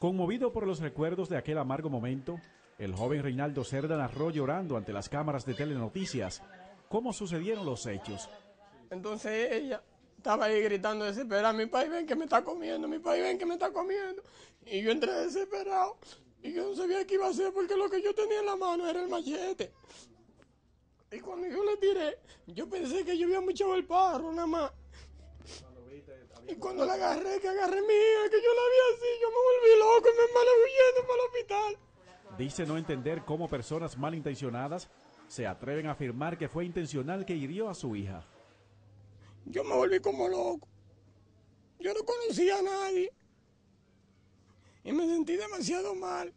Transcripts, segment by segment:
Conmovido por los recuerdos de aquel amargo momento, el joven Reinaldo Cerda narró llorando ante las cámaras de Telenoticias cómo sucedieron los hechos. Entonces ella estaba ahí gritando desesperada, mi país ven que me está comiendo, mi país ven que me está comiendo. Y yo entré desesperado y yo no sabía qué iba a hacer porque lo que yo tenía en la mano era el machete. Y cuando yo le tiré, yo pensé que yo había mucho el parro nada más. Y cuando la agarré, que agarré mía, que yo la vi así, yo me volví loco y me mandé huyendo para el hospital. Dice no entender cómo personas malintencionadas se atreven a afirmar que fue intencional que hirió a su hija. Yo me volví como loco. Yo no conocía a nadie. Y me sentí demasiado mal.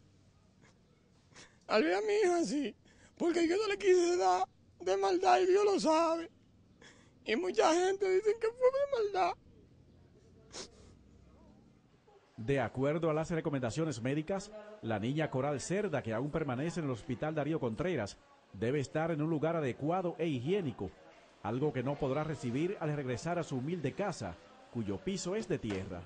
Al ver a mi hija así, porque yo no le quise dar de maldad y Dios lo sabe. Y mucha gente dice que fue de maldad. De acuerdo a las recomendaciones médicas, la niña Coral Cerda, que aún permanece en el hospital Darío Contreras, debe estar en un lugar adecuado e higiénico, algo que no podrá recibir al regresar a su humilde casa, cuyo piso es de tierra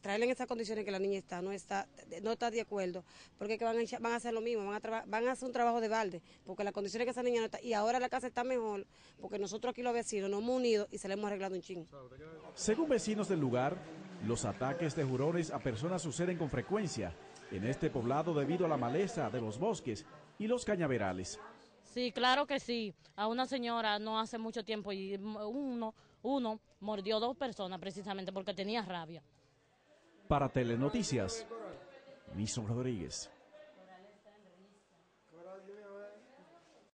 traerle en esas condiciones que la niña está, no está, no está de acuerdo, porque que van, a, van a hacer lo mismo, van a, van a hacer un trabajo de balde, porque las condiciones que esa niña no está, y ahora la casa está mejor, porque nosotros aquí los vecinos nos hemos unido y se le hemos arreglado un ching. Según vecinos del lugar, los ataques de jurones a personas suceden con frecuencia en este poblado debido a la maleza de los bosques y los cañaverales. Sí, claro que sí. A una señora no hace mucho tiempo y uno, uno mordió dos personas precisamente porque tenía rabia. Para Telenoticias, Nison Rodríguez.